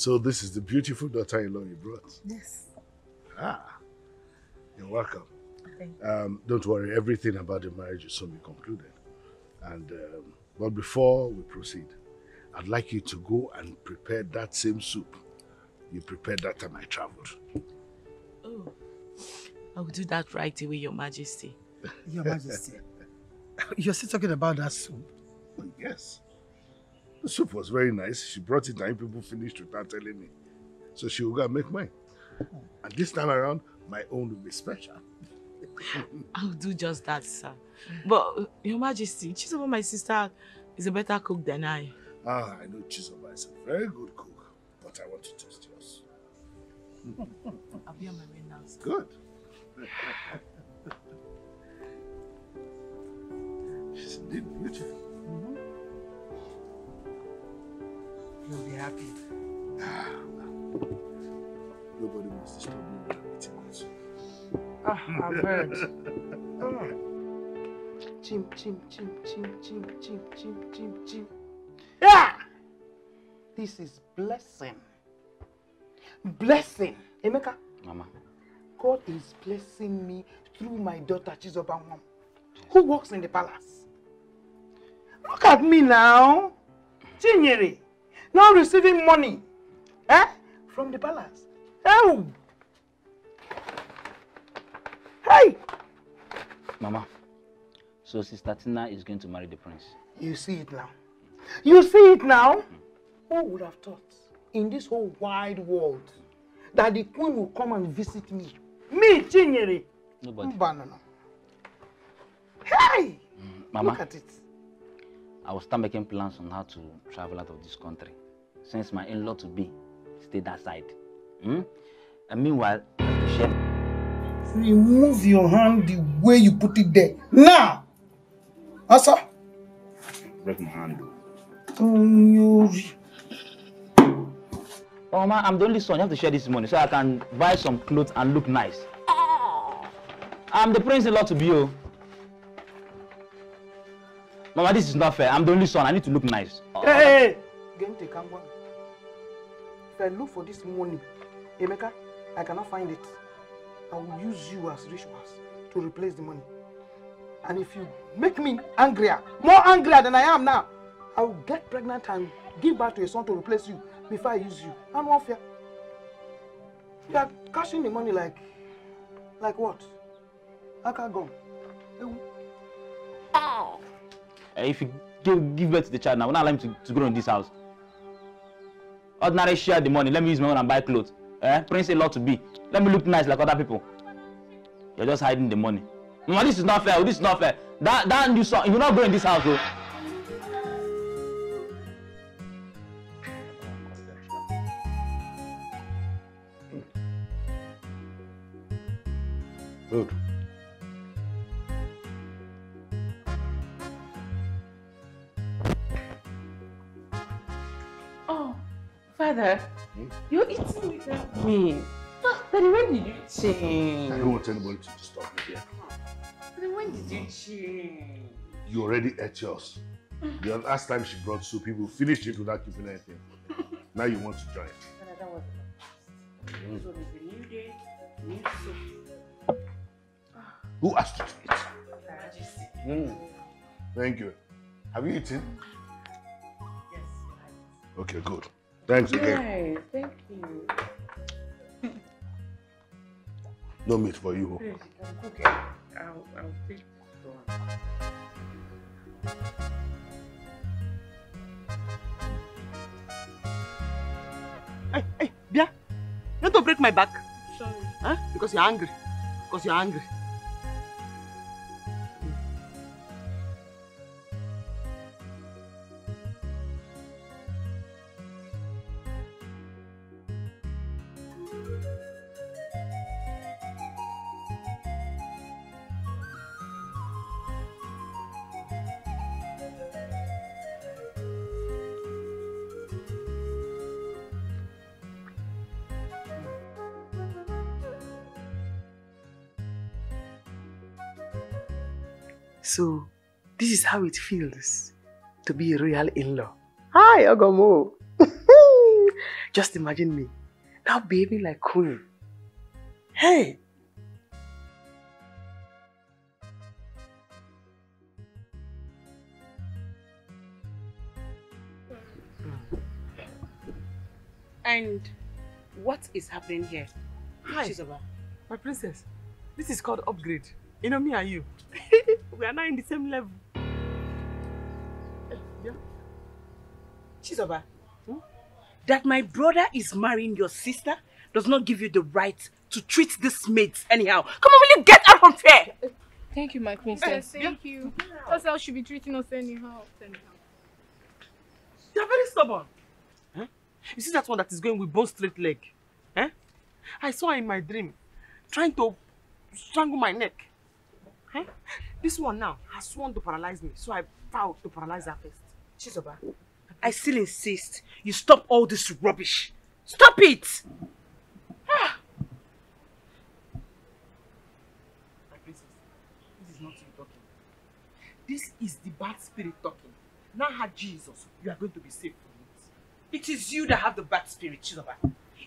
So this is the beautiful daughter-in-law you brought. Yes. Ah, you're welcome. Thank Um, don't worry, everything about the marriage will soon be concluded. And um, but before we proceed, I'd like you to go and prepare that same soup you prepared that time I traveled. Oh, I will do that right away, Your Majesty. Your Majesty. You're still talking about that soup? Oh, yes. The soup was very nice. She brought it and people finished without telling me. So she will go and make mine. And this time around, my own will be special. I'll do just that, sir. But, Your Majesty, Chizoba, my sister, is a better cook than I. Ah, I know Chizoba is a very good cook, but I want to taste yours. I'll be on my way now, sir. Good. She's indeed beautiful. You'll be happy. Nobody must disturb me when I'm eating this. Ah, I've heard. Oh. Chim, chim, chim, chim, chim, chim, chim, chim, chim. Yeah! This is blessing. Blessing. Emeka, Mama. God is blessing me through my daughter Chizoba Nwam, who works in the palace. Look at me now. Chinyere, now receiving money eh, from the palace. Oh! Hey! Mama. So Sister Tina is going to marry the prince. You see it now. You see it now? Who would have thought in this whole wide world that the queen will come and visit me? Me, Chinyere. Nobody. Mba, no, no. Hey! Mama. Look at it. I will start making plans on how to travel out of this country since my in-law to be stay that side. Hmm? And meanwhile, I have to share. Remove your hand the way you put it there. Now! Asa. Break my hand. Onyori. Oh, Mama, I'm the only son. You have to share this money so I can buy some clothes and look nice. I'm the prince-in-law to be, oh. Mama, this is not fair. I'm the only son. I need to look nice. Hey, hey, hey. Gente, Kangwa. If I look for this money, Emeka, I cannot find it. I will use you as rituals to replace the money. And if you make me angrier, more angrier than I am now, I will get pregnant and give birth to a son to replace you before I use you. I'm not fair. You are cashing the money like, like what? Aka gone. Eh, If you give, birth to the child now, will not allow him to, to grow in this house. Ordinary share the money. Let me use my own and buy clothes. Eh? Prince-in-law to be. Let me look nice like other people. You're just hiding the money. Mama, this is not fair. oh, This is not fair. That that you saw, you will not go in this house, oh. Me. Daddy, when did you change? I don't want anybody to disturb me here. Daddy, when did you change? You already ate yours. The last time she brought soup, people finished it without keeping anything. Now you want to join. Father, that was the past. This one is a new day, new soup. Who asked you to eat? Mm. Thank you. Have you eaten? Yes, Okay, good. Thanks again. Nice, thank you. No meat for you. Please, you can cook it. I'll, I'll take this one. Hey, hey, Bia, you want to break my back? Sorry. Huh? Because you're angry. Because you're angry. So, this is how it feels to be a royal in-law. Hi, Ogomo. Just imagine me now behaving like queen. Hey! And what is happening here? Hi. Chizoba? My princess, this is called upgrade. You know me and you. We are now in the same level. Yeah. Chizoba, hmm? that my brother is marrying your sister does not give you the right to treat this mates anyhow. Come on, will you get out from here? Thank you, my princess. Thank you. That's how she be treating us anyhow. anyhow. You are very stubborn. Huh? You see that one that is going with bone straight leg? Eh? I saw her in my dream trying to strangle my neck. Eh? This one now has sworn to paralyze me, so I vowed to paralyze her first. Chizoba, I still insist you stop all this rubbish. Stop it! Ah! My princess, this is not you talking. This is the bad spirit talking. Now her Jesus, you are going to be saved from it. It is you that have the bad spirit, Chizoba.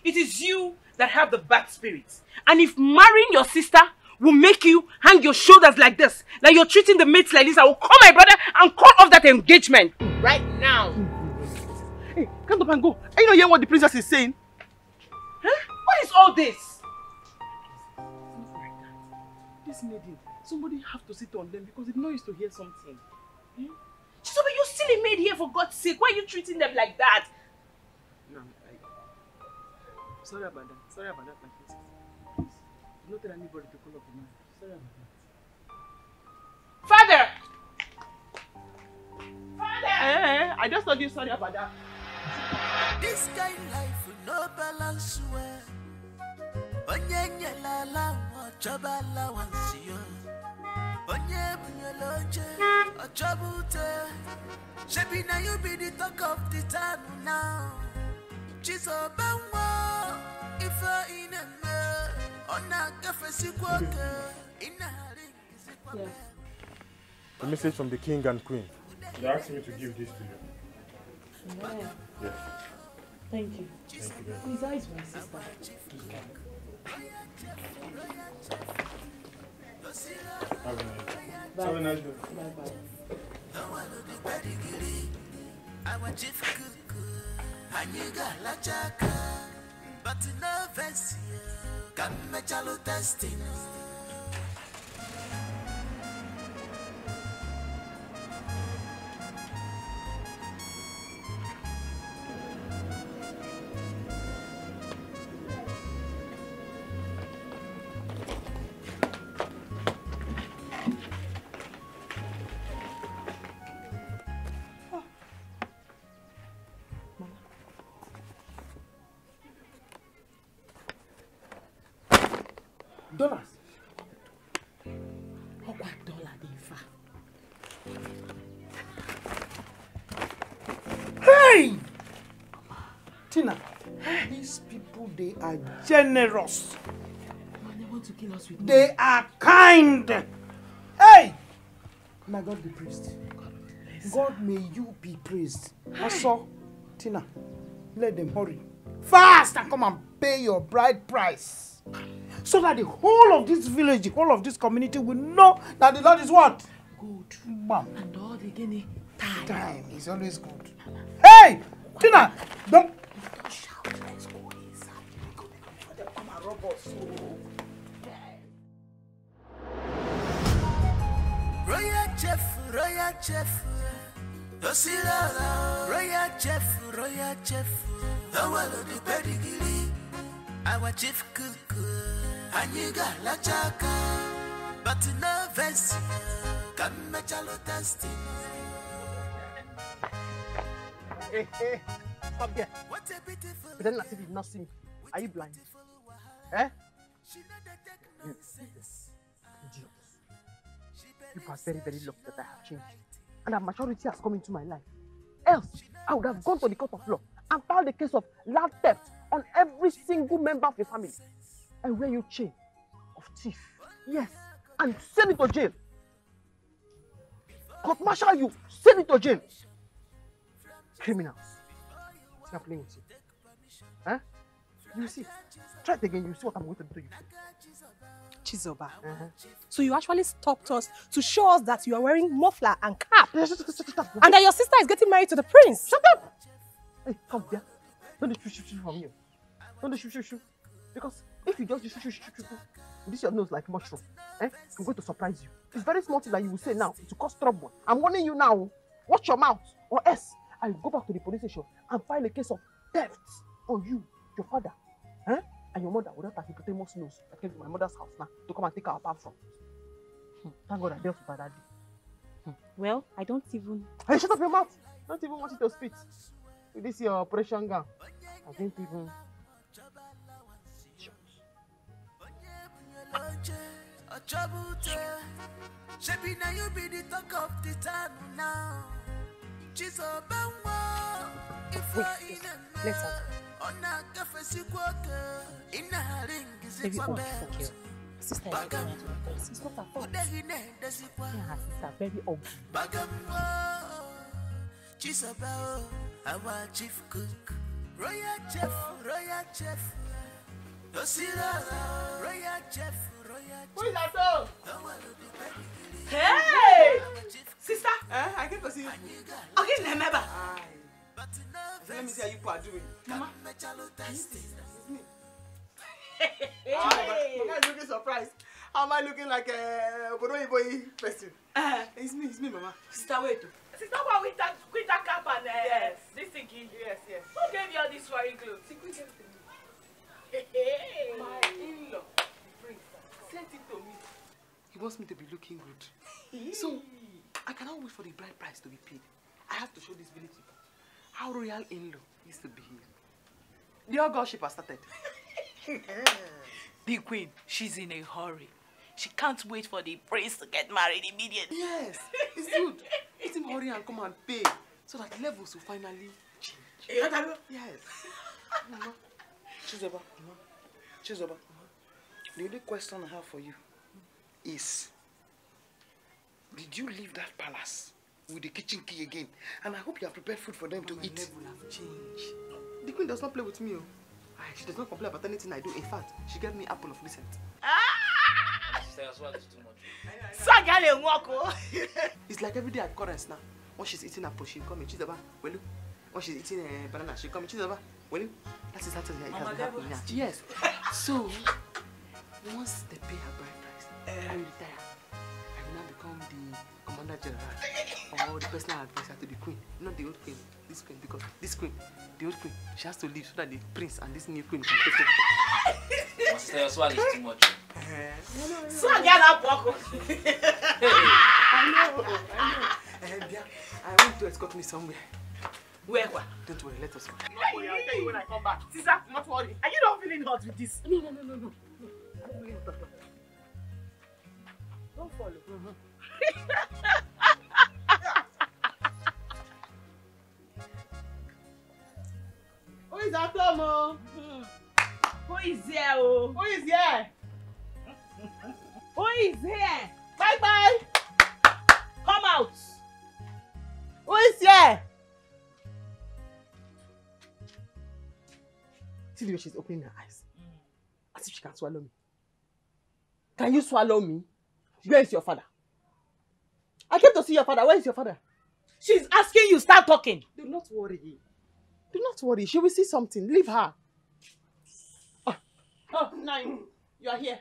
It is you that have the bad spirit. And if marrying your sister will make you hang your shoulders like this, like you're treating the mates like this, I will call my brother and call off that engagement right now. Hey, come up and go. Are you not hearing what the princess is saying? Huh? What is all this? Not like that. This maiden, somebody have to sit on them because they know used to hear something. Hmm? Chizoba, you're still a maid here for God's sake. Why are you treating them like that? No, I... Sorry about that. Sorry about that, not tell anybody to call up the man. Sorry about that. Father! Eh, eh, I just told you sorry about that. This kind life no balance well. Onye nyela ala nwa ọchọba allowance yo. Onye bunyela oche ọchọba ute. Shebi na you be the talk of the town now. Chizoba ife ị na-eme. Ọ na-agafesikwa oke. Ị na-arị ngizikwa Yes. A message from the king and queen. They asked me to give this to you. Yeah. Yes. Thank you. Thank you very much. My sister. Have a nice day. Bye. Have a nice day. Bye bye. But no vex ya, ka mmechalụ testing Dollars. Ọkwa dọla dị mfa. Hey! Tina, these people, they are generous. Man, they want to kill us with They are kind. Hey! May God be praised. God may you be praised. Also, Tina, let them hurry. Fast and come and pay your bride price. So that the whole of this village, the whole of this community will know that the Lord is what? Good. Bam. And all the guinea time. Time is always good. Hey! Tina! Don't. Shout, let's go inside. Come and rob us. Royal chef, royal chef. Osirara, royal chef, royal chef. The one of the pedigree. Our chief cook. Anyị ga-alacha. But no vex ya, ka testing. Hey, hey. Stop there. What a beautiful Pretend as if you've not seen me. Are you blind? Eh? She know the take nonsense. Idiots. You are very, very lucky that I have changed. And that maturity has come into my life. Else, I would have gone to the court of law and filed a case of land theft on every single member of the family. And wear you chain of thief. Yes. And send it to jail. Court martial you, send it to jail. Criminals. I'm playing with you. Huh? You see. Try it again, you see what I'm going to do to you. Chizoba. Uh-huh. So you actually stopped us to show us that you are wearing muffler and cap. and that your sister is getting married to the prince. Shut up! Hey, come here. Don't do shoot shoot shoot from you. Don't do shoot shoot shoot. Because if you just shoot shoot shoot this your nose like mushroom. Eh? I'm going to surprise you. It's very small thing that you will say now to cause trouble. I'm warning you now. Watch your mouth, or else I will go back to the police station and file a case of theft on you, your father, eh? and your mother without a hippopotamus nose that came to my mother's house now to come and take our palm from. Hmm. Thank God I dealt with my daddy. Well, I don't even. Hey, shut up your mouth! Don't even want you to spit. With this your operation gown. I didn't even. Ọjọ́bùtẹ̀, ṣebí na you be the talk of the town now. Chizoba nwa, ifo ine Let's have Ọ̀nà kẹfẹ́ sí kwọ́kẹ́, iná ringi sí Baby, oh, kwabẹ́. fuck you. Sister is getting married to the prince. It's not her fault. Ọ̀dẹ́gì náà dẹ́sí kwa. Yeah, her sister, very ugly. Bagamwa, Chizoba o, our chief cook. Royal chef, royal chef. Osira, royal chef, royal Who is that dog? Hey! Sister! Eh, I get to see you. Okay, remember. So let me see how you people are doing. Mama. Ah, but Mama is looking surprised. How am I looking like a Obodo boy person? Uh, It's me, it's me, Mama. sister, wait. Sister, what with that, with that cap and uh, Yes. this thinking? Yes, yes. Who gave you all these foreign clothes? Secret gave it to me. Hey. My in-law, wants me to be looking good. So, I cannot wait for the bride price to be paid. I have to show this village people how royal in-law used to behave. The all gossip has started. The queen, she's in a hurry. She can't wait for the prince to get married immediately. Yes, it's good. Let him hurry and come and pay so that levels will finally change. Eh, yes. Mama. Chizoba, Mama. Chizoba, the only question I have for you is Did you leave that palace with the kitchen key again? And I hope you have prepared food for them to My eat. level have changed. The queen does not play with me. Oh. Aye, She does not complain about anything I do. In fact, she gave me apple of recent. Nwoko. It's like everyday occurrence now. When she's eating apple, she'll come and cheese about. Well, when she's eating uh, banana, she'll come and cheese about. Well, that is how it has been happening now. Yes. So, once they pay her bride Eh, price, I will retire. I will now become the commander general or the personal advisor to the queen. Not the old queen, this queen, because this queen, the old queen, she has to leave so that the prince and this new queen can take over. My sister, your swag is too much. Eh. Sagale Nwoko. I know, I know. And yeah, I want to escort me somewhere. Where, where? Don't worry, let us go. No worry, I'll tell you when I come back. Sister, not worry. Are you not feeling hot with this? No, no, no, no, no. Don't follow. Who is that, Tomo? Who is here, oh? Who is here? Who is here? Bye bye. Come out. Who is here? Way she's opening her eyes. As if she can swallow me. Can you swallow me? Where is your father? I came to see your father. Where is your father? She's asking you, start talking. Do not worry. Do not worry. She will see something. Leave her. Ah. Ah, oh, nine. You are here.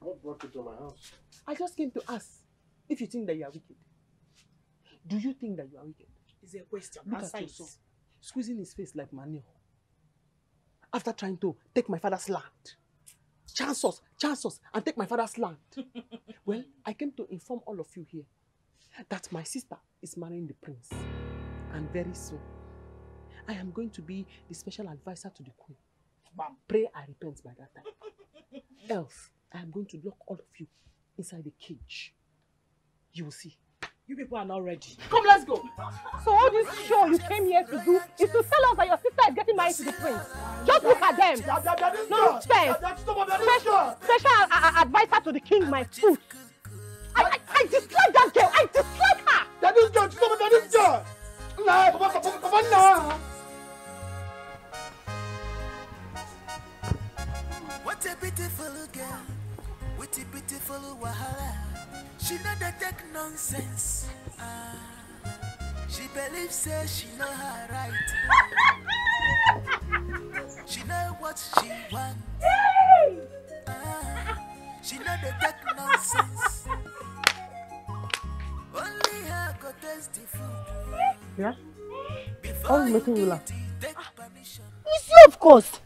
What brought you to my house? I just came to ask if you think that you are wicked. Do you think that you are wicked? It's a question. Look Answer at it. your son. Squeezing his face like manure. After trying to take my father's land. Chance us, chance us, and take my father's land. well, I came to inform all of you here that my sister is marrying the prince. And very soon, I am going to be the special advisor to the queen. Bam. Pray I repent by that time. Else, I am going to lock all of you inside the cage. You will see. You people are not ready. Come, let's go. So all this show you came here to do is to tell us that your lying to the prince. Just look at them. No respect. Special, special advisor to the king, my foot. I, I, I dislike that girl. I dislike her. That is girl. Stop that is girl. Come on. What a beautiful girl What a beautiful wahala. She not detect nonsense. Ah she believes say she know her right. she know what she want. Ah, she know dey take nonsense. Only her go taste the food. Yeah? What's making you laugh? It's you, of course.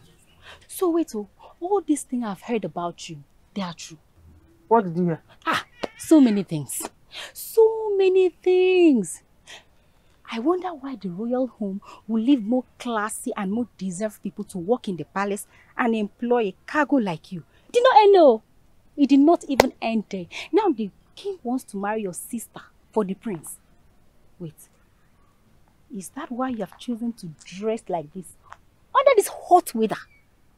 So wait, oh, all these things I've heard about you, they are true. What did you hear? Ah, so many things. So many things. I wonder why the royal home will leave more classy and more deserved people to work in the palace and employ a cargo like you. Did not end no. It did not even end there. Now the king wants to marry your sister for the prince. Wait. Is that why you have chosen to dress like this under this hot weather?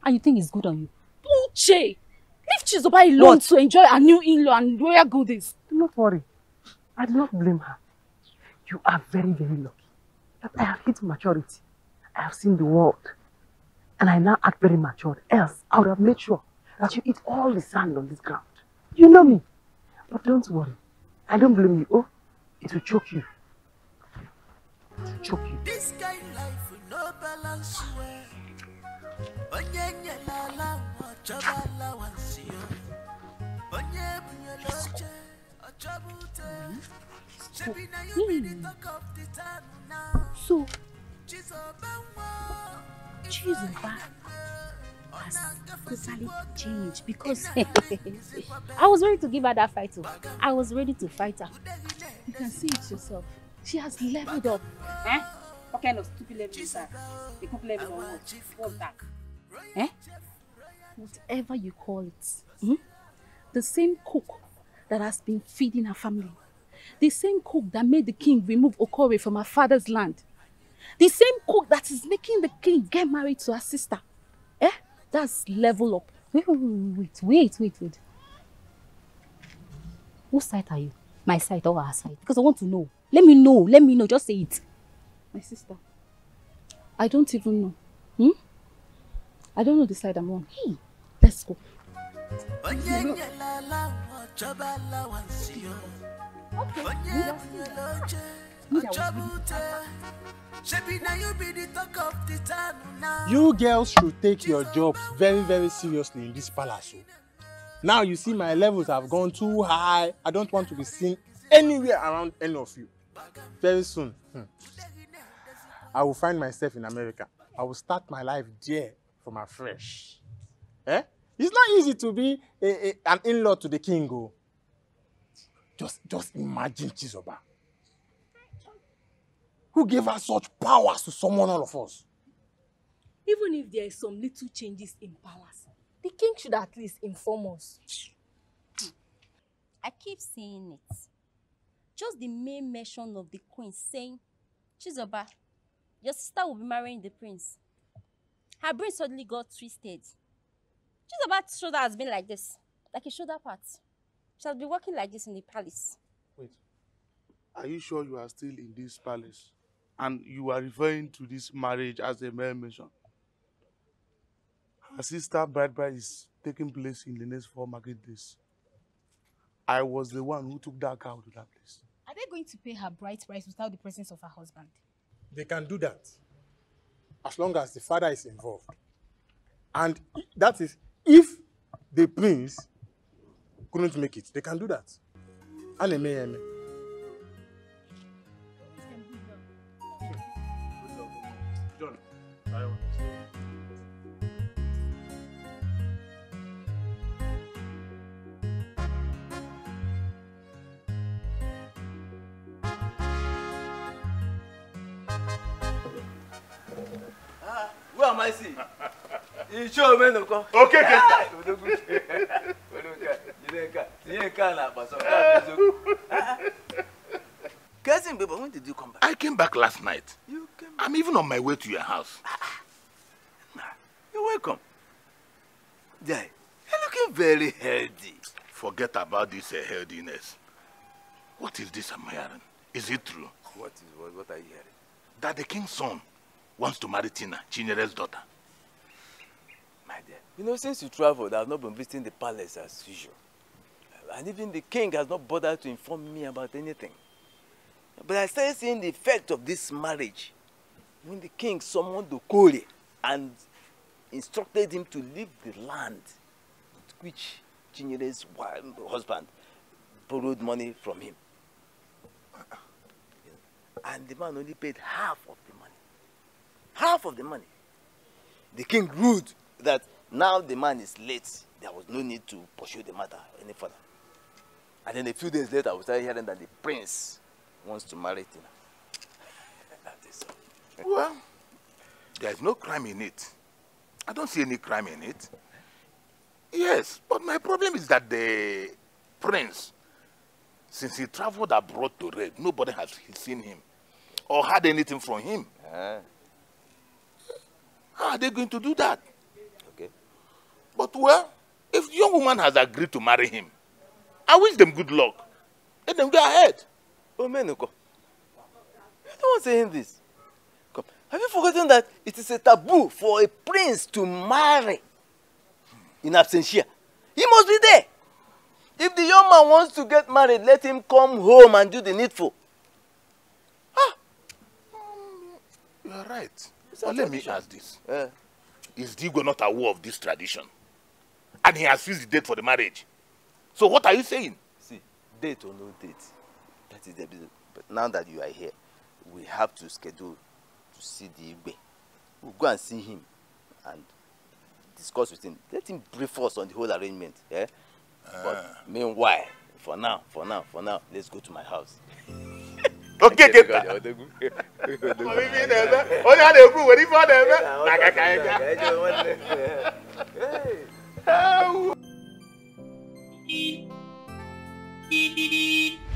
And you think it's good on you? Uche! Leave Chizoba alone What? to enjoy a new in-law and royal goodies. Do not worry. I do not blame her. You are very, very lucky that I have hit maturity. I have seen the world. And I now act very mature. Else, I would have made sure that you eat all the sand on this ground. You know me. But don't worry. I don't blame you. Oh, it will choke you. It will choke you. This kind of life with no balance well. Onye nyela So, nwa. Chizoba has totally changed because I was ready to give her that fight. too. I was ready to fight her. You can see it yourself. She has leveled up. Eh? What kind of stupid level is that? The cook level or what? What's that? Eh? Whatever you call it. hmm? The same cook that has been feeding her family. The same cook that made the king remove Okore from her father's land. The same cook that is making the king get married to her sister. Eh? That's level up. Wait, wait, wait, wait, wait, wait. Whose side are you? My side or her side? Because I want to know. Let me know. Let me know. Just say it. My sister. I don't even know. Hmm? I don't know the side I'm on. Hey, let's go. You girls should take your jobs very, very seriously in this palace. oh. Now you see my levels have gone too high. I don't want to be seen anywhere around any of you. Very soon, hmm, I will find myself in America. I will start my life there from afresh. Eh? It's not easy to be a, a, an in-law to the king. Oh. Just, just imagine Chizoba. Who gave her such powers to summon all of us? Even if there is some little changes in palace, the king should at least inform us. I keep saying it. Just the main mention of the queen saying, Chizoba, your sister will be marrying the prince. Her brain suddenly got twisted. Chizoba's shoulder has been like this, like a shoulder part. She has been walking like this in the palace. Wait. Are you sure you are still in this palace? And you are referring to this marriage as a mere mention? Her sister bride bride is taking place in the next four market days. I was the one who took that cow to that place. Are they going to pay her bride price without the presence of her husband? They can do that as long as the father is involved. And that is if the prince couldn't make it, they can do that. John, I want Where am I seeing? You show me no come. Okay, okay. a bụ eziokwu. Cousin babe, when did you come back? I came back last night. You came I'm even on my way to your house. Ah, ah, ah. You're welcome. Jai, you're looking very healthy. Forget about this uh, healthiness. What is this I'm hearing? Is it true? What is what, what are you hearing? That the king's son wants to marry Tina, Chinyere's daughter. My dear, you know, since you traveled, I've not been visiting the palace as usual. And even the king has not bothered to inform me about anything. But I started seeing the effect of this marriage when the king summoned Okori and instructed him to leave the land which Chinyere's husband borrowed money from him. And the man only paid half of the money. Half of the money. The king ruled that now the man is late. There was no need to pursue the matter any further. And then a few days later, we started hearing that the prince wants to marry Tina. That is all. Well, there's no crime in it. I don't see any crime in it. Yes, but my problem is that the prince, since he traveled abroad to raid, nobody has seen him or heard anything from him. Ah, How are they going to do that? okay. But well, if the young woman has agreed to marry him, I wish them good luck. Let them go ahead. Oh, Menuko, you're the one saying this. Come, have you forgotten that it is a taboo for a prince to marry in absentia? He must be there. If the young man wants to get married, let him come home and do the needful. Ah, you are right. But let me ask this. Uh, Is Digo not aware of this tradition? And he has fixed the date for the marriage. So what are you saying? see, date or no date, that is the business. But now that you are here, we have to schedule to see the Igbe. We'll go and see him and discuss with him. Let him brief us on the whole arrangement. Yeah? But meanwhile, for now, for now, for now, let's go to my house. Okay, get that. Onye a na-ekwu nwere ife ọ na-eme na Beep, beep, beep.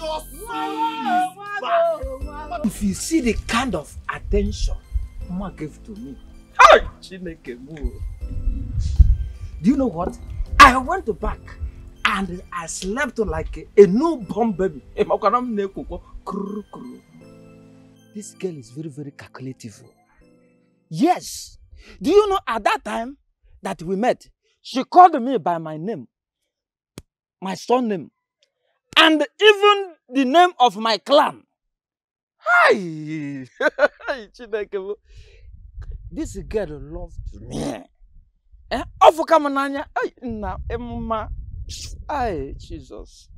Your son is back. If you see the kind of attention Mama gave to me, hey, Chineke mu. Do you know what? I went back and I slept like a, a newborn baby. This girl is very, very calculative. Yes. Do you know at that time that we met, she called me by my name, my son name, and even the name of my clan. Hi! This girl loved me. Eh? Ọfụka m n'anya. Ai, nna mma. Ai, Jesus.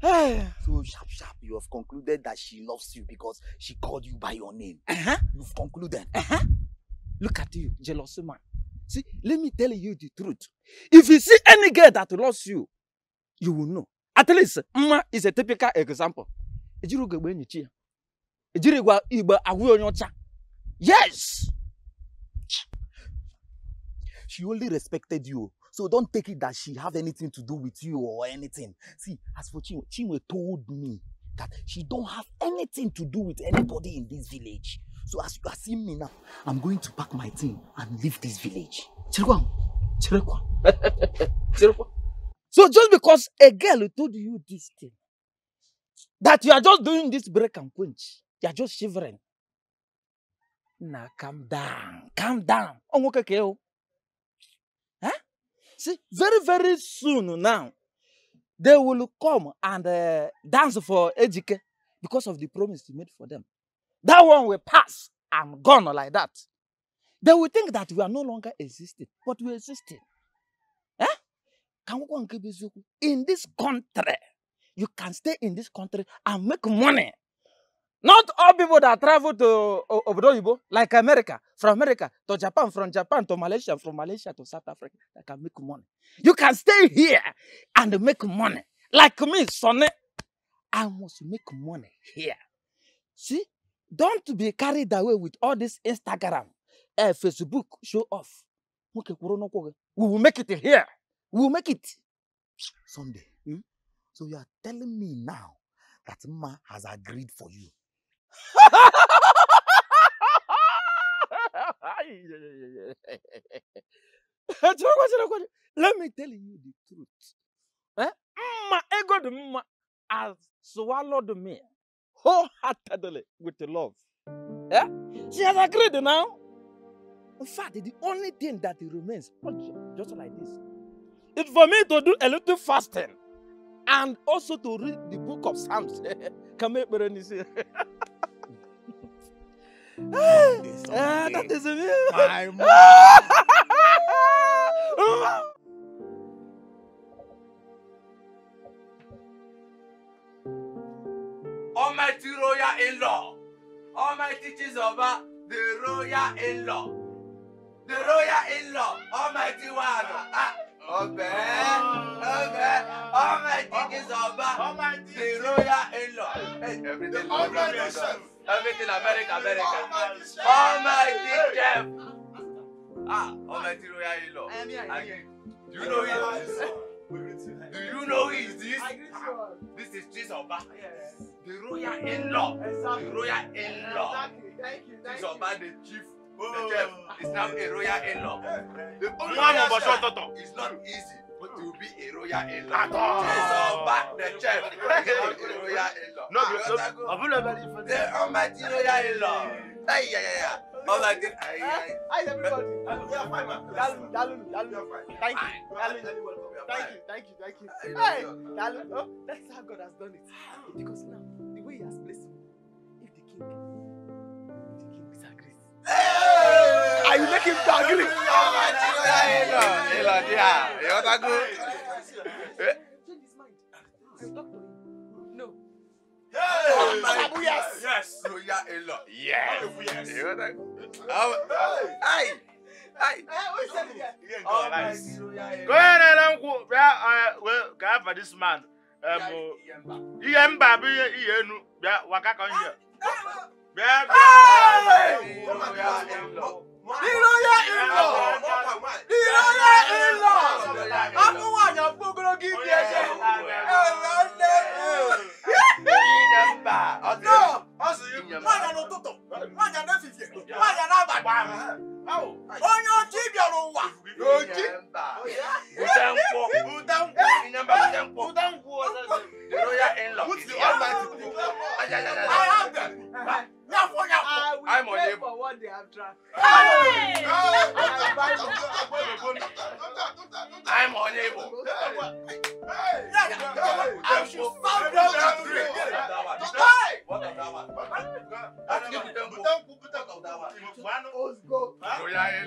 Hey. So sharp, sharp, you have concluded that she loves you because she called you by your name. Uh-huh. You've concluded. Uh-huh. Look at you, jealous man. See, let me tell you the truth. If you see any girl that loves you, you will know. At least, Mma is a typical example. Ejiri ugegbe enyichi ya. Ejiri igwe igbe agwụ onye. Yes! She only respected you. So don't take it that she have anything to do with you or anything. See, as for Chinwe, Chinwe told me that she don't have anything to do with anybody in this village. So as you are seeing me now, I'm going to pack my thing and leave this village. Cherekwa. Cherekwa. Cherekwa. So just because a girl told you this thing, that you are just doing this break and quench, you are just shivering. Now calm down, calm down. Oh, okay, oh. Huh? See, very, very soon now, they will come and uh, dance for Ejike because of the promise you made for them. That one will pass and gone like that. They will think that we are no longer existing, but we existing. In this country, you can stay in this country and make money. Not all people that travel to like America, from America to Japan, from Japan to Malaysia, from Malaysia to South Africa, that can make money. You can stay here and make money. Like me, Sonny, I must make money here. See, don't be carried away with all this Instagram, uh, Facebook show off. We will make it here. We will make it. Sunday. So you are telling me now that Ma has agreed for you. Let me tell you the truth. Eh? Mma ego dị mma has swallowed me wholeheartedly with the love. Eh? She has agreed now. In fact, the only thing that remains, just like this, is for me to do a little fasting and also to read the book of Psalms. Come here, Berenice. Ah, that is me. My Almighty royal in-law, Almighty Chizoba, the royal in-law, the royal in-law, Almighty one. Ah, Obe, Obe, Almighty Chizoba, the royal in-law. Hey, everything, everything, America, America. Almighty chef. Ah, Almighty royal in-law. Do you know who is this? Do you know who is this? This is Chizoba. The royal in-law. The royal in-law. Chizoba, the chief. The chef is now a royal in-law. The only Mama, up. It's not easy, but to be a royal in-law. The chef, is now a royal in-law. No, no, no. The almighty royal in-law. Hey, yeah, yeah, yeah. Almighty, ay, ay. Hi, everybody. Yeah, fine, man. Dalu, Dalu, Dalu. Thank you. Dalu, Thank you, thank you, thank you. Hey, Dalu. Oh, that's how God has done it. Because now, mind. I will talk to him. No. Yes. yes. Yes. Yes. You go. Um, ahead and him uh, well, ka afọ this man. Um, uh, ihe mba bụ ihe ihe enu. Bịa, waka ka ihe. Bịa, The royal in-law. The royal in-law. Afọ nwaanyị afọ ogologo ibi eje. No.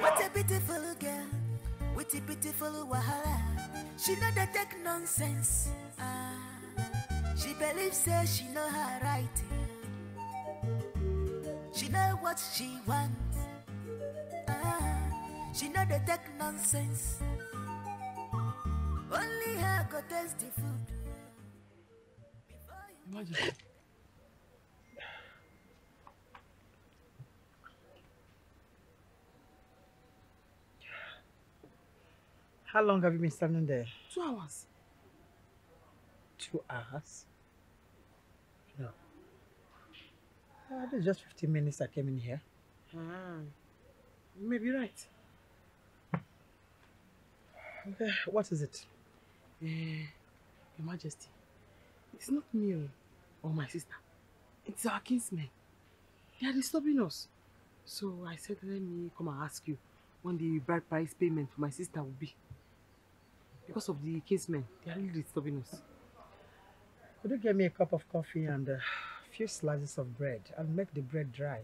What a beautiful girl with a beautiful wahala. She know the take nonsense. Ah, she believes say she know her right. She know what she wants. Ah, she know the take nonsense. Only her go taste the food. How long have you been standing there? Two hours. Two hours? No. Uh, this just 15 minutes I came in here. Ah, you may be right. Okay, what is it? Eh, Your Majesty, it's not me oh, or my sister. It's our kinsmen. They are disturbing us. So I said, let me come and ask you when the bride price payment for my sister will be. Because of the kinsmen, they are really disturbing us. Could you get me a cup of coffee and a few slices of bread? I'll make the bread dry.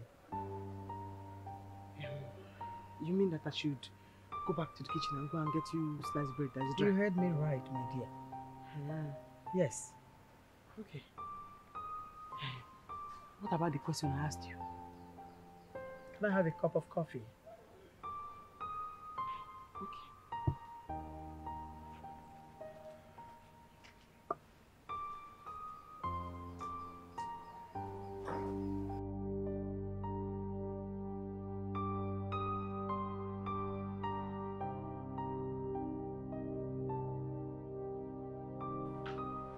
You mean that I should go back to the kitchen and go and get you sliced bread that is dry? You heard me right, my dear. Ah, Yes. okay. Eh, What about the question I asked you? Can I have a cup of coffee?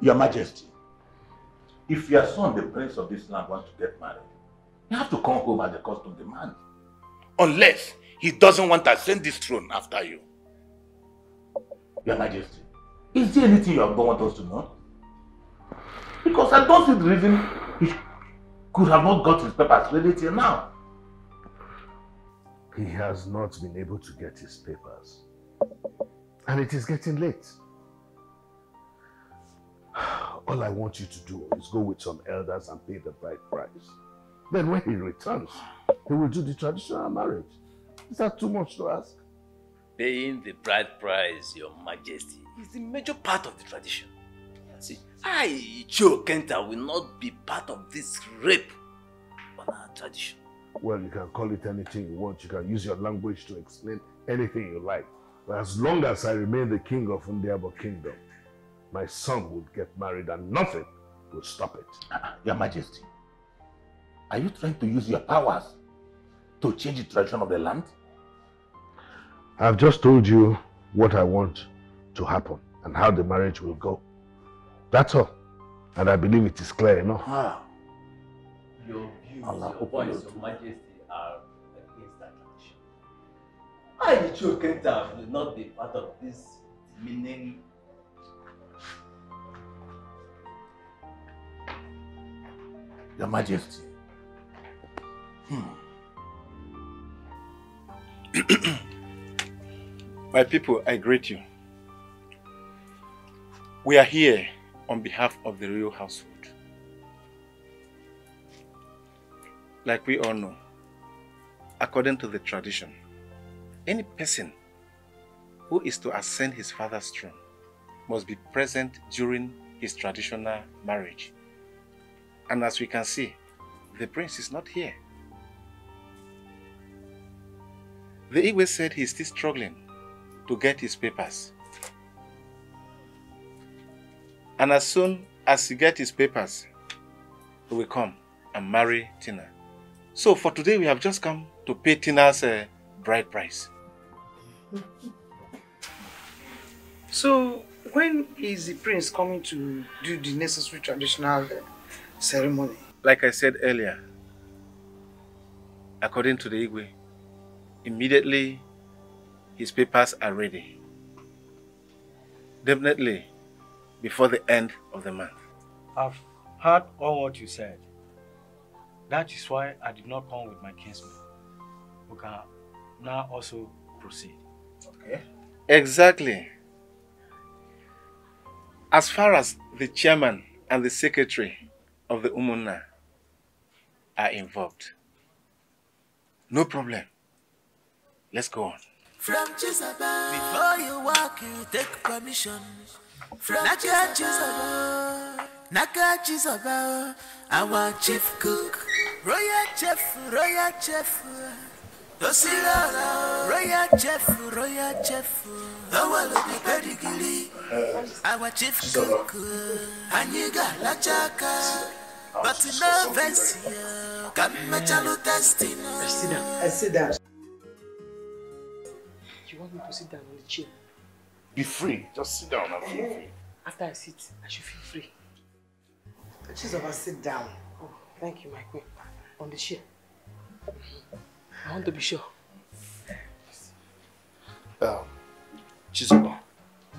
Your Majesty, if your son, the prince of this land, wants to get married, you have to come home as the custom demands. Unless he doesn't want to ascend this throne after you. Your Majesty, is there anything you don't want us to know? Because I don't see the reason he could have not got his papers ready till now. He has not been able to get his papers. And it is getting late. All I want you to do is go with some elders and pay the bride price. Then when he returns, he will do the traditional marriage. Is that too much to ask? Paying the bride price, Your Majesty, is the major part of the tradition. See, I, Joe Kenta, will not be part of this rape on our tradition. Well, you can call it anything you want. You can use your language to explain anything you like. But as long as I remain the king of Ndiabo kingdom, my son would get married and nothing will stop it. Ah, your Majesty, are you trying to use your powers to change the tradition of the land? I've just told you what I want to happen and how the marriage will go. That's all. And I believe it is clear enough. Ah. Your views, Allah your open points, your Your Majesty, are against that tradition. I, ah, Joe Kenta, will not be part of this demeaning Your Majesty. Hmm. My people, I greet you. We are here on behalf of the royal household. Like we all know, according to the tradition, any person who is to ascend his father's throne must be present during his traditional marriage. And as we can see, the prince is not here. The Igwe said he's still struggling to get his papers. And as soon as he gets his papers, he will come and marry Tina. So for today, we have just come to pay Tina's uh, bride price. So, when is the prince coming to do the necessary traditional uh, ceremony? Like I said earlier, according to the Igwe, immediately his papers are ready. Definitely before the end of the month. I've heard all what you said. That is why I did not come with my kinsman. We can now also proceed. Okay. Exactly. As far as the chairman and the secretary of the Umuna are involved, no problem. Let's go on. From before you walk, you take permission. From Naka Naka our chief cook, royal chef, royal chef. Royal chef, royal chef. Our chief cook, Lachaka. But no Vencia, Kamachalu Testino. Sit down. I sit down. You want me to sit down on the chair? Be free. Just sit down and feel free. After I sit, I should feel free. Chizoba, sit down. Oh, thank you, my queen. On the chair. I want to be sure. Um, Chizoba,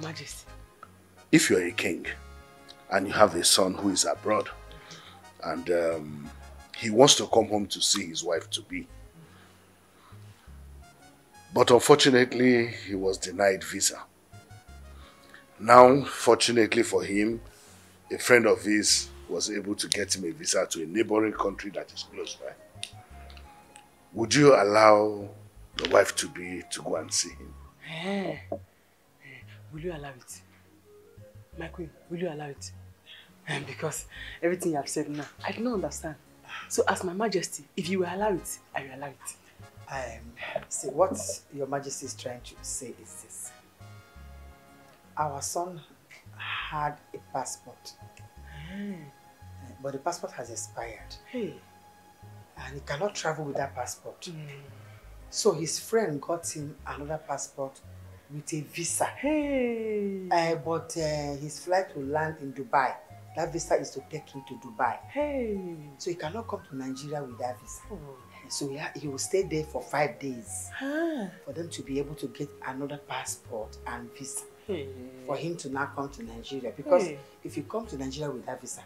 Majesty. if you're a king and you have a son who is abroad and um, he wants to come home to see his wife to be, but unfortunately he was denied visa. Now, fortunately for him, a friend of his was able to get him a visa to a neighboring country that is close by. Would you allow the wife to be to go and see him? Eh, eh, Will you allow it? My queen, will you allow it? Eh, Because everything you have said now, I do not understand. So as my majesty, if you will allow it, I will allow it. Um, see, what Your Majesty is trying to say is this. Our son had a passport, uh, but the passport has expired. Hey. And he cannot travel with that passport. So his friend got him another passport with a visa. Hey. Uh, but uh, his flight will land in Dubai. That visa is to take him to Dubai. Hey. So he cannot come to Nigeria with that visa. So he, he will stay there for five days Ah. for them to be able to get another passport and visa Hey. for him to now come to Nigeria. Because Hey. if you come to Nigeria with that visa,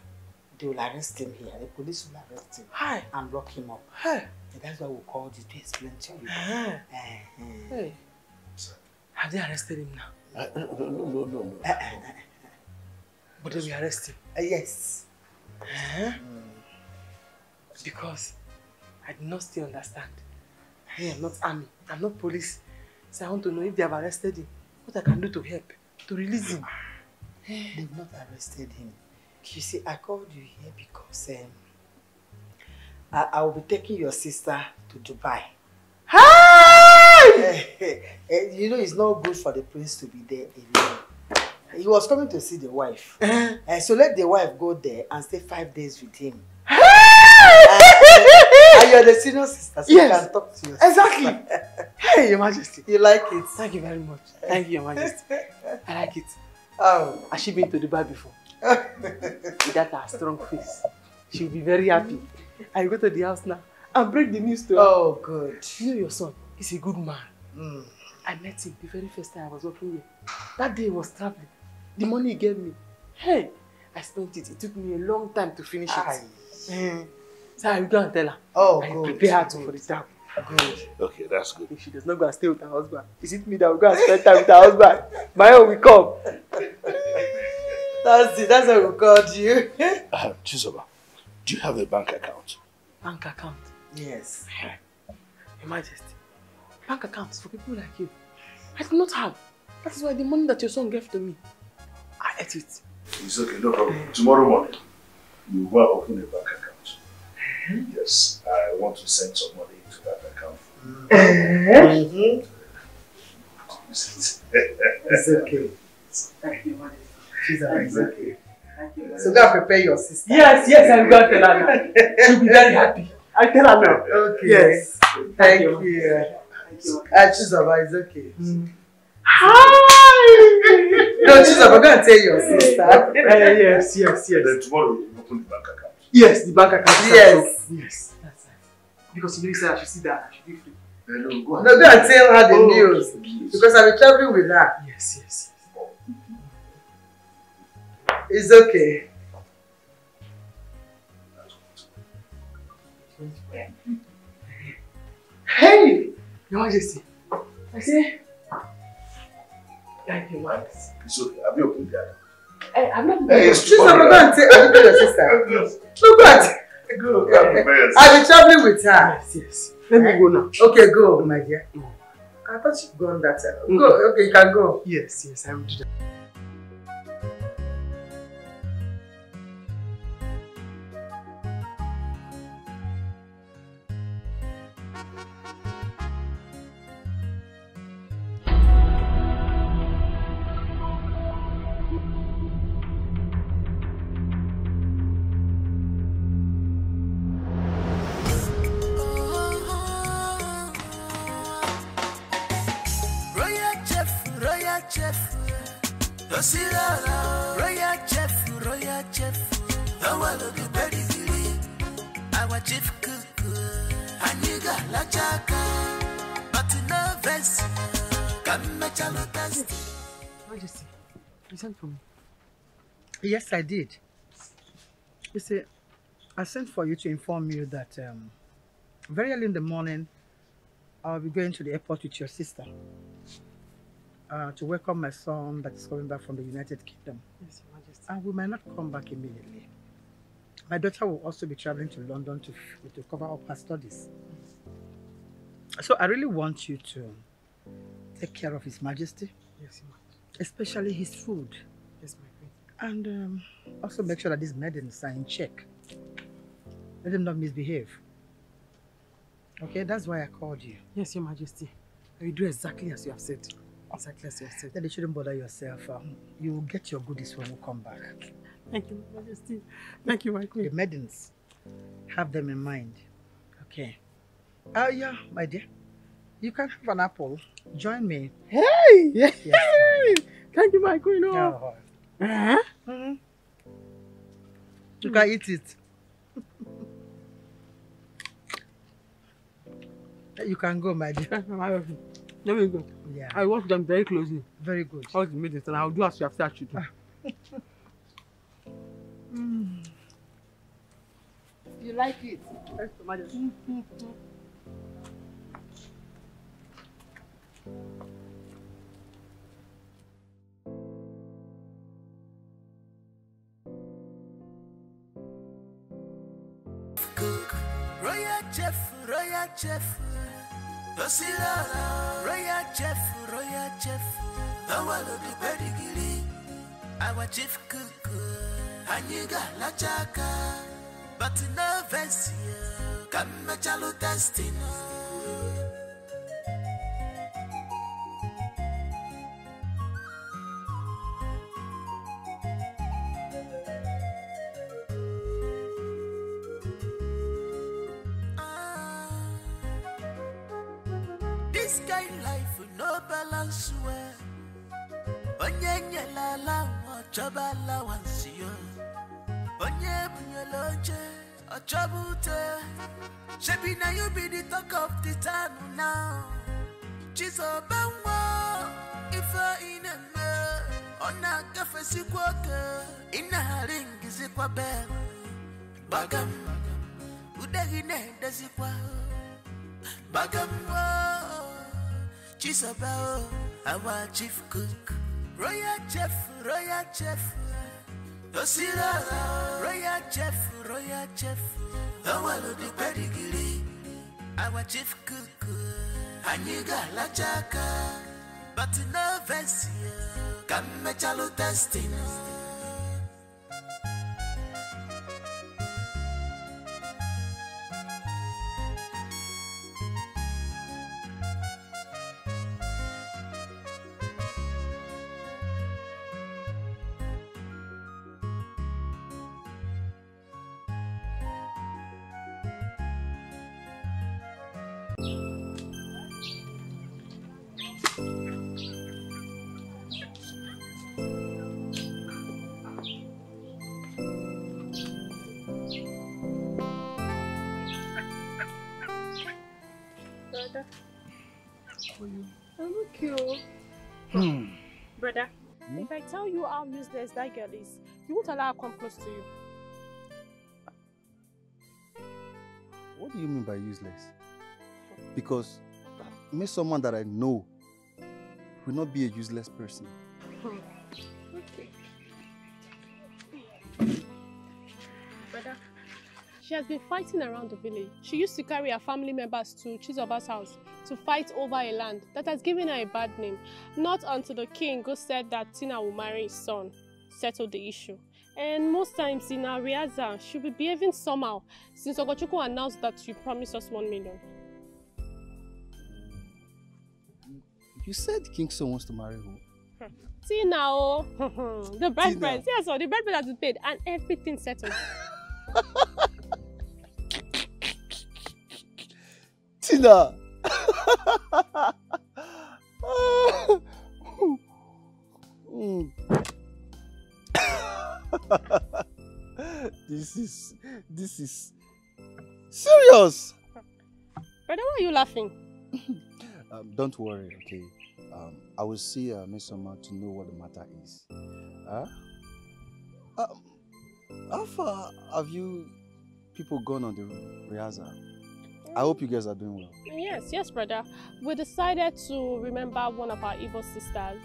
they will arrest him here. The police will arrest him Hi. and lock him up. Hey. And that's why we called you to explain to you. Ah. Eh, eh. Hey. Have they arrested him now? Uh, no, no, no, no, no. Eh, eh, eh. But they will arrest him. Uh, yes. Huh? Because I do not still understand. I am not army. I'm not police. So I want to know if they have arrested him. What I can do to help. To release him. They've not arrested him. You see, I called you here because um, I, I will be taking your sister to Dubai. Eh, you know, it's not good for the prince to be there alone. He was coming to see the wife. Eh, so let the wife go there and stay five days with him. and, and you're the senior sister, so Yes. you can talk to your Exactly. sister. Hey, Your Majesty. You like it? Thank you very much. Thank you, Your Majesty. I like it. Oh. Has she been to Dubai before? With that her strong face. She'll be very happy. I go to the house now and break the news to her. Oh, good. You know your son he's a good man. Mm. I met him the very first time I was working here. That day he was traveling. The money he gave me, hey, I spent it. It took me a long time to finish it. Aye. Eh, So I will go and tell her. Oh, I good, prepare her to for the travel. Good. Okay, that's good. If she does not go and stay with her husband, is it me that will go and spend time with her husband? My own will come. That's it. That's why we called you. Uh, Chizoba, do you have a bank account? Bank account. Yes. Your Majesty, bank accounts for people like you. I do not have. That is why the money that your son gave to me, I ate it. It's okay, no problem. Tomorrow morning, you go and open a bank account. Yes, I want to send some money into that account. Mhm. It's It's okay. Thank you, Majesty. She's all right. It's okay. Thank you. So go and prepare your sister. Yes, yes, I'm going to tell her. She'll be very happy. I tell her now. Okay. Yes. Thank, Thank you. you. Thank you. Ah, Chizoba, it's okay. Hi! No, Chizoba, go and tell your sister. Eh, yes, yes, yes. Then tomorrow you open the bank account. Yes, the bank account. Yes. Yes, that's right. Because you know said I should see that. I should be free. Then no, go No, go and tell her the Oh, news. Because I'll be traveling with her. Yes, yes. It's okay. Hey! Your Majesty. I say. Thank you, Majesty. It's okay. Have you opened the account? Hey, I'm not. Hey, it's Chizoba, tomorrow. go and tell I'll tell your sister. No, go and. Go. Go and prepare yourself. I'll be traveling with her. Yes, yes. Let me go now. Okay, go, my dear. Mm. I thought you'd gone that time. Mm. Go, okay, you can go. Yes, yes, I will do that. Dosirara, royal chef, royal chef. Awalo the pedigree. Our chief cook. Aniga la chaka. But no vest. Come me chalo test. Majesty, you sent for me. Yes, I did. You see, I sent for you to inform you that um, very early in the morning, I'll be going to the airport with your sister uh, to welcome my son that is coming back from the United Kingdom. Yes, Your Majesty. And we might not come back immediately. My daughter will also be traveling to London to, to cover up her studies. So I really want you to take care of His Majesty, Yes, Your Majesty. especially his food. Yes, my queen. And um, also make sure that these medicines are in check. Let them not misbehave. Okay, that's why I called you. Yes, Your Majesty. I will do exactly as you have said. Exactly as you said. Then you shouldn't bother yourself. Um, you will get your goodies when we come back. Thank you, Majesty. Thank you, my queen. The medicines, have them in mind. Okay. Oh, yeah, my dear. You can have an apple. Join me. Hey! Yes. Thank you, my queen. Oh. Yeah. Uh-huh. Mhm. You can eat it. you can go, my dear. Let me go. Yeah. I watch them very closely. Very good. All the meetings, and I'll do as you have said I should do. Mm. You like it? Yes, Your Majesty. Mm, Cook. Mm, mm. Royal chef, royal chef. Osila. Royal chef, royal chef. Awalo the pedigree. Our chief cook. Aniga la chaka. But no vest na-agafesikwa oke. Ị na-arị ngizikwa bel. Gbagam. Ude. Bagam oh, Chizoba oh, chief cook. Royal chef, royal chef. Osira, royal chef, royal chef. Awalo the pedigree. Our chief cook. Aniga la chaka. But no vest here. Come chalo testing. Allow close to you. What do you mean by useless? Because me someone that I know will not be a useless person. Hmm. okay. Brother, she has been fighting around the village. She used to carry her family members to Chizoba's house to fight over a land that has given her a bad name. Not until the king who said that Tina will marry his son settled the issue. And most times in our Riaza, she'll be behaving somehow since Ogochukwu announced that you promised us one million. You said King Son wants to marry who? Tina, oh, the bride price. Yes, so the bride price has been paid and everything settled. Tina! This is this is serious. Brother, why are you laughing? Um, don't worry, okay. Um, I will see uh, Miss Summer to know what the matter is. Huh? Um, how far have you people gone on the rehearsal? I hope you guys are doing well. Yes, yes, brother. We decided to remember one of our evil sisters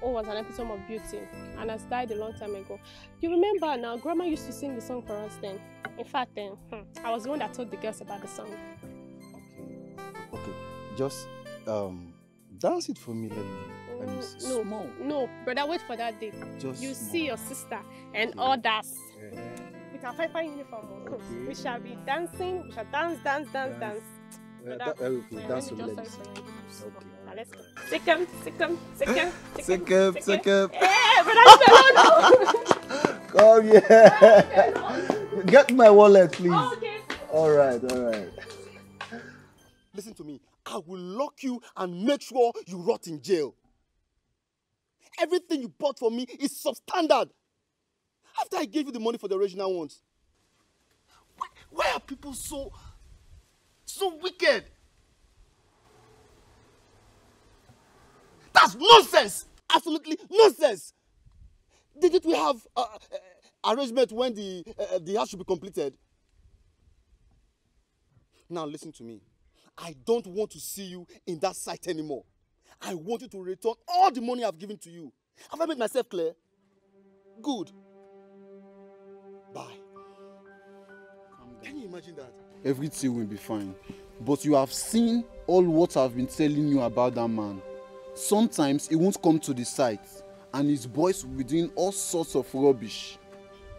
who was an episode of beauty and has died a long time ago. You remember now, Grandma used to sing the song for us then. In fact, then, hmm, I was the one that told the girls about the song. Okay, Okay. just um, dance it for me. Let me, let. No, Small. no, brother, wait for that day. Just you small. see your sister and others with our five uniform. on. We shall be dancing. We shall dance, dance, dance, dance. Uh, Brother, that- uh, okay, dance let for me me, let just me sorry see. for you. Now let's go. Second, second, second, Second, second. Hey, brother, leave me alone. Come here. Get my wallet, please. okay. All right, all right. Listen to me. I will lock you and make sure you rot in jail. Everything you bought for me is substandard. After I gave you the money for the original ones. Why, why are people so, so wicked? That's nonsense! Absolutely nonsense! Didn't we have uh, uh, arrangement when the, uh, the house should be completed? Now listen to me. I don't want to see you in that site anymore. I want you to return all the money I've given to you. Have I made myself clear? Good. Bye. Can you imagine that? Everything will be fine. But you have seen all what I've been telling you about that man. Sometimes he won't come to the site and his boys will be doing all sorts of rubbish.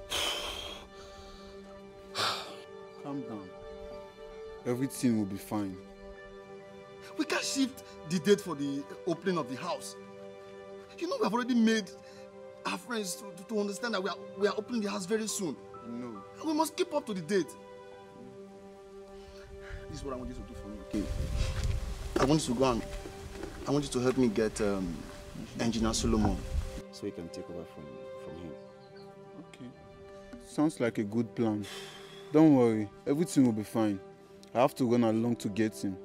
Calm down. Everything will be fine. We can shift the date for the opening of the house. You know, we have already made our friends to, to, to understand that we are, we are opening the house very soon. No. And we must keep up to the date. This is what I want you to do for me, okay? I want you to go and I want you to help me get um, Engineer Solomon so he can take over from, from him. Okay. Sounds like a good plan. Don't worry, everything will be fine. I have to run along to get him.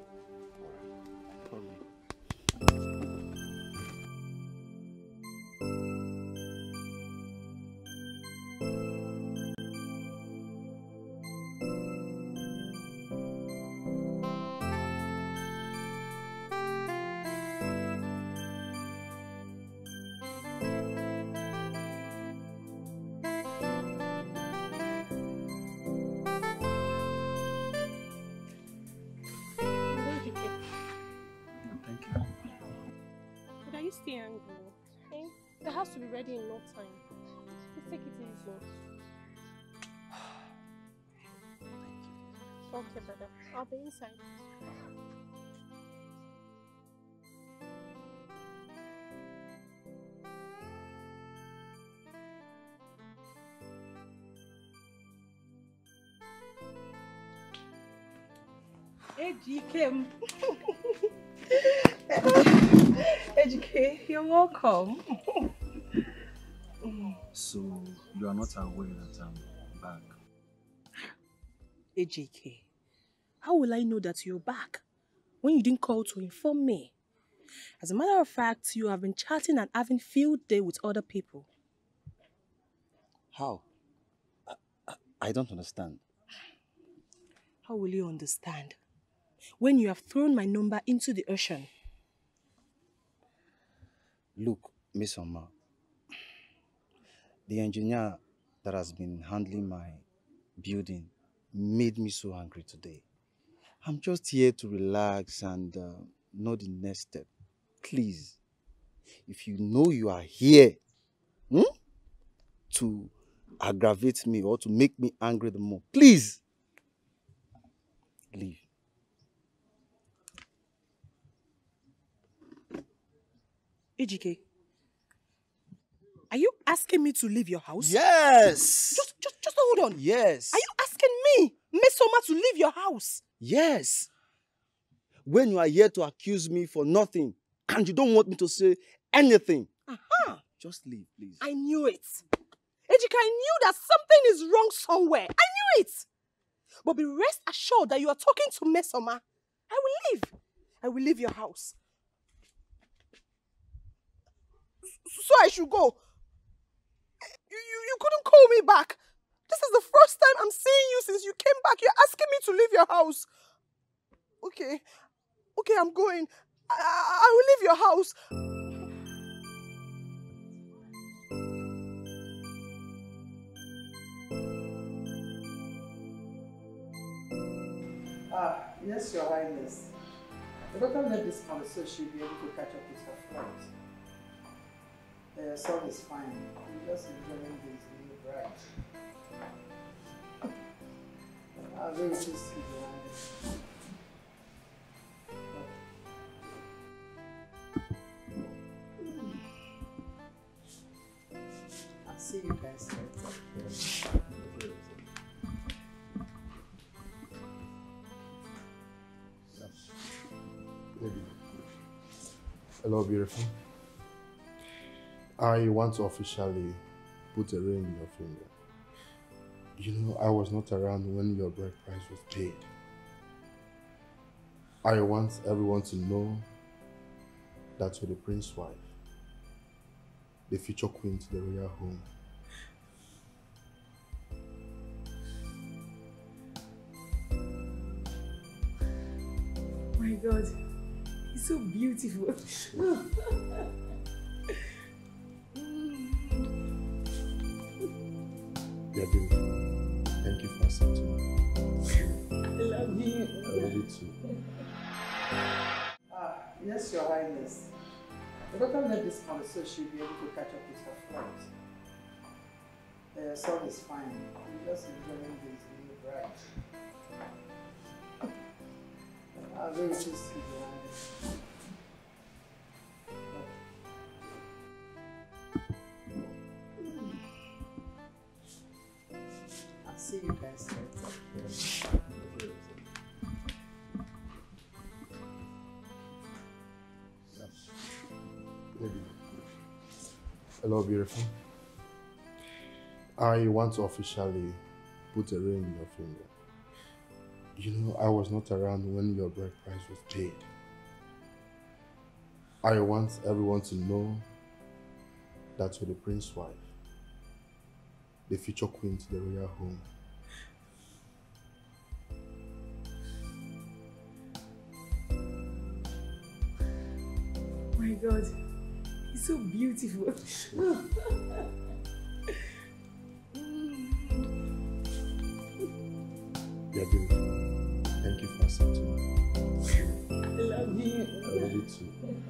Thank you. But are you still angry? Eh? The house will be ready in no time. Please take it easy. Okay, brother. I'll be inside. Hey, Ejike. Ejike, you're welcome. So you are not aware that I'm back. Ejike, how will I know that you're back when you didn't call to inform me? As a matter of fact, you have been chatting and having field day with other people. How? I, I, I don't understand. How will you understand when you have thrown my number into the ocean? Look, Mesoma, the engineer that has been handling my building made me so angry today. I'm just here to relax and uh, know the next step. Please, if you know you are here hmm, to aggravate me or to make me angry the more, please leave. Ejike, are you asking me to leave your house? Yes. Just, just, just hold on. Yes. Are you asking me, Mesoma, to leave your house? Yes. When you are here to accuse me for nothing and you don't want me to say anything, Uh-huh. just leave, please. I knew it. Ejike, magic, I knew that something is wrong somewhere. I knew it. But be rest assured that you are talking to Mesoma. I will leave. I will leave your house. So I should go. You, you, you couldn't call me back. This is the first time I'm seeing you since you came back. You're asking me to leave your house. Okay. Okay, I'm going. I, I, will leave your house. Ah, yes, Your Highness. The doctor left this so she'll be able to catch up with her flight. Uh, son is fine. He's just enjoying his new bride. I'm very pleased to see Highness. I'll see you guys later. Hello, beautiful. I want to officially put a ring in your finger. You know, I was not around when your bride price was paid. I want everyone to know that you're the prince's wife, the future queen to the royal home. my god. He's so beautiful. too. Ah, yes, Your Highness. The doctor left this house so she'll be able to catch up with her flight. Uh, son is fine. He's just enjoying his new bride. Very pleased to see Your Highness. Hello, beautiful. I want to officially put a ring in your finger. You know, I was not around when your bride price was paid. I want everyone to know that you're the prince's wife, the future queen to the royal home. my god. He's so beautiful. Yeah, beautiful. Thank you for accepting me. I love you. I love you too.